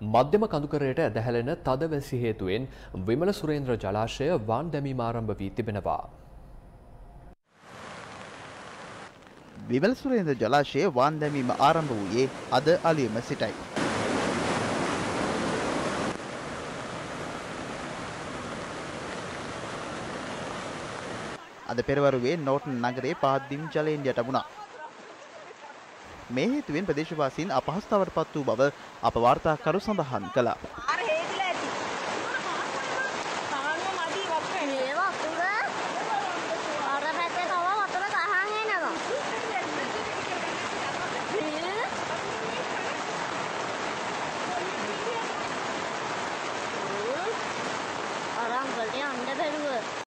මධ්‍යම කඳුකරයට ඇදහැලෙන තද වැසි හේතුවෙන් විමල සුරේන්ද්‍ර ජලාශය වාන් දැමීම ආරම්භ වී තිබෙනවා. විමල සුරේන්ද්‍ර ජලාශයේ වාන් දැමීම ආරම්භ වූයේ අද අලියම සිටයි. අද පෙරවරුවේ නෝටන් නගරේ පහත්දිම් ජලයෙන් යට වුණා. මේ හේතුවෙන් ප්‍රදේශවාසීන් අපහසුතාවට පත් වූ බව අප වාර්තාකරු සඳහන් කළා.